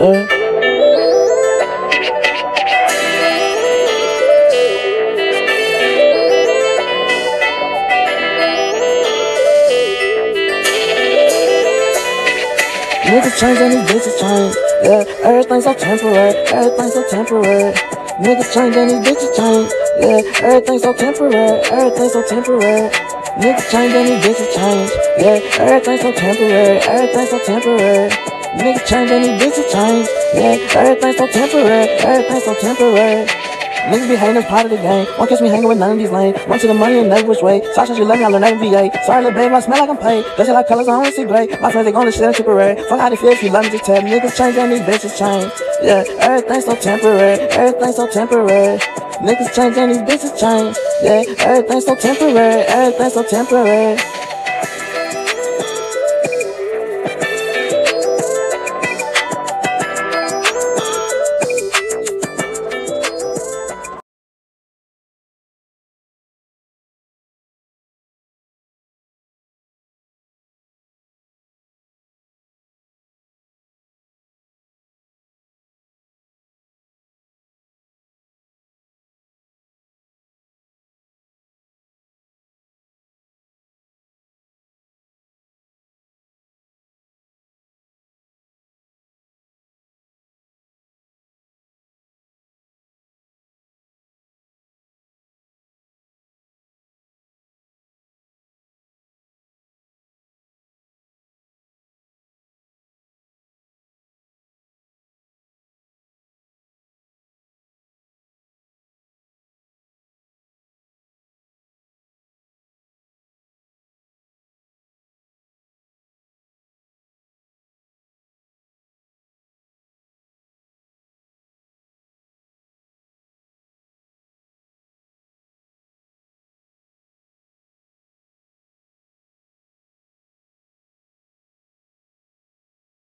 Yeah. Niggas change and these bitches change. Yeah, everything's so temporary. Everything's so temporary. Niggas change and these bitches change. Yeah, everything's so temporary. Everything's so temporary. Niggas change and these bitches change. Yeah, everything's so temporary. Everything's so temporary. Niggas change and these bitches change. Yeah, everything's so temporary. Everything's so temporary. Niggas be hating, that's part of the game. Won't catch me hanging with none of these lanes. Run to the money and never which way. Sorry, since you left me, I learned VA. Sorry, little babe, I smell like I'm paid. That's like colors, I only see gray. My friends, they gonna shit temporary. Fuck how they feel if you love me, just tell me. Niggas change and these bitches change. Yeah, everything's so temporary. Everything's so temporary. Niggas change and these bitches change. Yeah, everything's so temporary. Everything's so temporary.